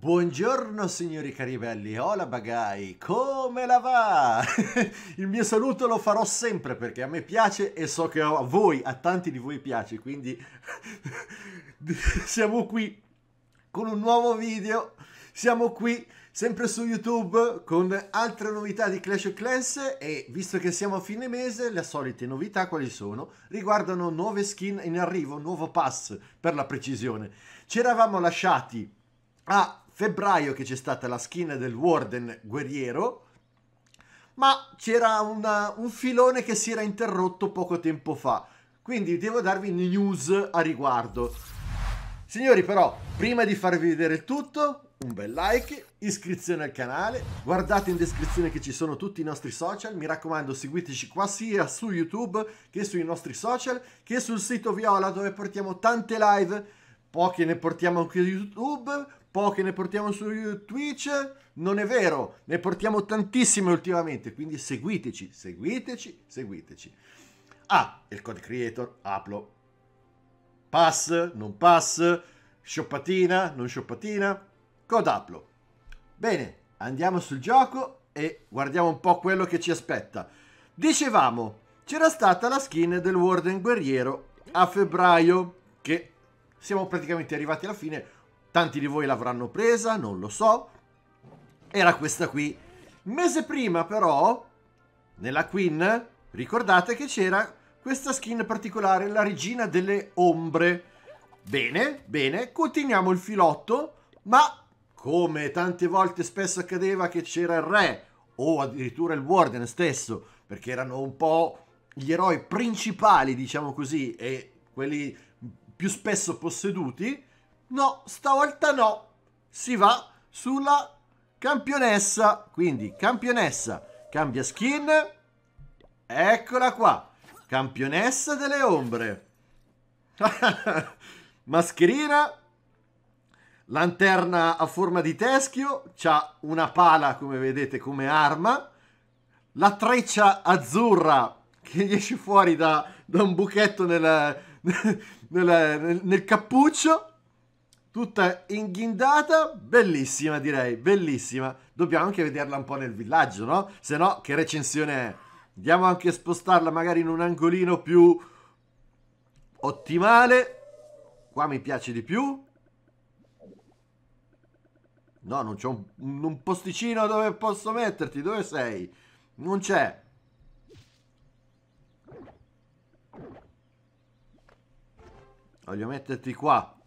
Buongiorno signori caribelli, hola bagai, come la va? Il mio saluto lo farò sempre perché a me piace e so che a voi, a tanti di voi piace, quindi siamo qui con un nuovo video, siamo qui sempre su YouTube con altre novità di Clash of Clans e visto che siamo a fine mese, le solite novità quali sono? Riguardano nuove skin in arrivo, nuovo pass per la precisione. Ci eravamo lasciati a febbraio che c'è stata la skin del Warden guerriero, ma c'era una, un filone che si era interrotto poco tempo fa, quindi devo darvi news a riguardo. Signori però, prima di farvi vedere il tutto, un bel like, iscrizione al canale, guardate in descrizione che ci sono tutti i nostri social, mi raccomando seguiteci qua sia su YouTube che sui nostri social, che sul sito Viola dove portiamo tante live, poche ne portiamo anche su YouTube, poche ne portiamo su Twitch, non è vero, ne portiamo tantissime ultimamente, quindi seguiteci, seguiteci, seguiteci. Ah, il code creator, Aplo. Pass, non pass, shoppatina, non shoppatina, code Aplo. Bene, andiamo sul gioco e guardiamo un po' quello che ci aspetta. Dicevamo, c'era stata la skin del Warden Guerriero a febbraio, che siamo praticamente arrivati alla fine, Tanti di voi l'avranno presa, non lo so. Era questa qui. Mese prima però, nella Queen, ricordate che c'era questa skin particolare, la regina delle ombre. Bene, bene, continuiamo il filotto, ma come tante volte spesso accadeva che c'era il re o addirittura il warden stesso, perché erano un po' gli eroi principali, diciamo così, e quelli più spesso posseduti, No, stavolta no. Si va sulla campionessa. Quindi campionessa cambia skin. Eccola qua. Campionessa delle ombre. Mascherina. Lanterna a forma di teschio. C'ha una pala, come vedete, come arma. La treccia azzurra che gli esce fuori da, da un buchetto nel, nel, nel, nel cappuccio tutta inghindata, bellissima direi, bellissima. Dobbiamo anche vederla un po' nel villaggio, no? Se no, che recensione è? Andiamo anche a spostarla magari in un angolino più ottimale. Qua mi piace di più. No, non c'è un, un posticino dove posso metterti. Dove sei? Non c'è. Voglio metterti qua.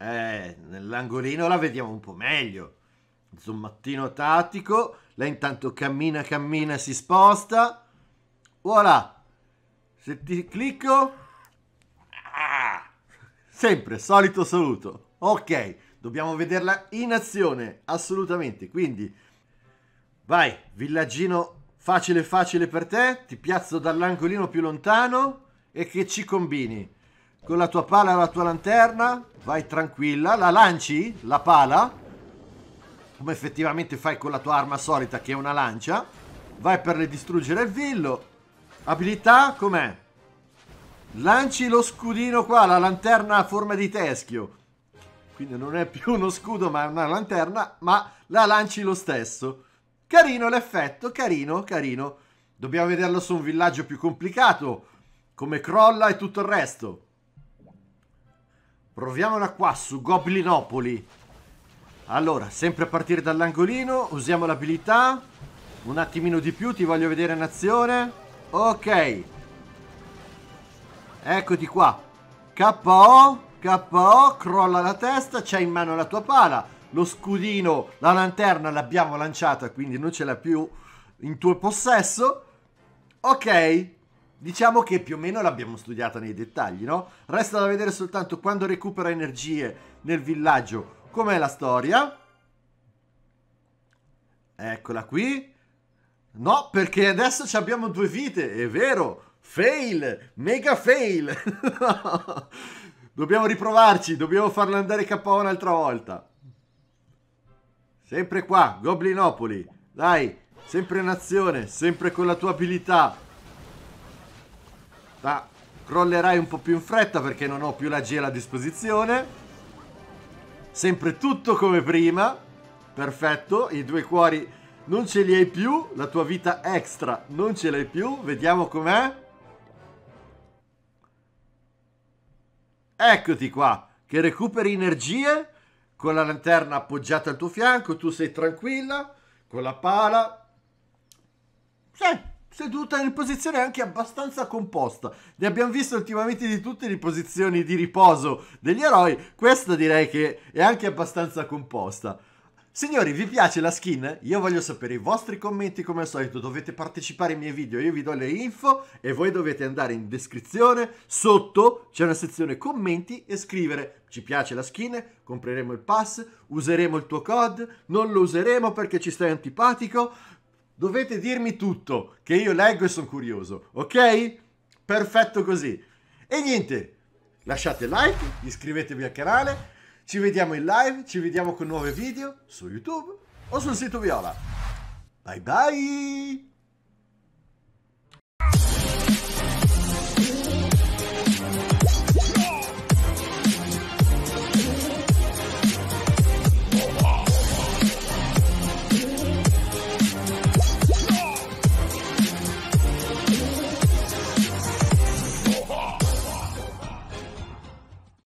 Eh, nell'angolino la vediamo un po' meglio. Zoomattino tattico. Lei intanto cammina, cammina, si sposta. Voilà. Se ti clicco... Ah, sempre, solito saluto. Ok, dobbiamo vederla in azione, assolutamente. Quindi, vai, villaggino facile facile per te. Ti piazzo dall'angolino più lontano e che ci combini con la tua pala e la tua lanterna, vai tranquilla, la lanci, la pala, come effettivamente fai con la tua arma solita che è una lancia, vai per distruggere il villo, abilità com'è? Lanci lo scudino qua, la lanterna a forma di teschio, quindi non è più uno scudo ma una lanterna, ma la lanci lo stesso. Carino l'effetto, carino, carino. Dobbiamo vederlo su un villaggio più complicato, come crolla e tutto il resto. Proviamola qua su Goblinopoli. Allora, sempre a partire dall'angolino, usiamo l'abilità. Un attimino di più, ti voglio vedere in azione. Ok. Eccoti qua. KO, KO, crolla la testa, c'hai in mano la tua pala. Lo scudino, la lanterna l'abbiamo lanciata, quindi non ce l'ha più in tuo possesso. Ok, Diciamo che più o meno l'abbiamo studiata nei dettagli, no? Resta da vedere soltanto quando recupera energie nel villaggio com'è la storia. Eccola qui. No, perché adesso abbiamo due vite, è vero. Fail, mega fail. dobbiamo riprovarci, dobbiamo farla andare KO un'altra volta. Sempre qua, Goblinopoli. Dai, sempre in azione, sempre con la tua abilità. Da crollerai un po' più in fretta perché non ho più la gela a disposizione. Sempre tutto come prima. Perfetto, i due cuori non ce li hai più, la tua vita extra non ce l'hai più, vediamo com'è. Eccoti qua, che recuperi energie con la lanterna appoggiata al tuo fianco, tu sei tranquilla, con la pala. Sì, seduta in posizione anche abbastanza composta. Ne abbiamo visto ultimamente di tutte le posizioni di riposo degli eroi, questa direi che è anche abbastanza composta. Signori, vi piace la skin? Io voglio sapere i vostri commenti come al solito, dovete partecipare ai miei video, io vi do le info e voi dovete andare in descrizione, sotto c'è una sezione commenti e scrivere ci piace la skin, compreremo il pass, useremo il tuo code, non lo useremo perché ci stai antipatico, dovete dirmi tutto, che io leggo e sono curioso, ok? Perfetto così. E niente, lasciate like, iscrivetevi al canale ci vediamo in live, ci vediamo con nuovi video su YouTube o sul sito Viola. Bye bye!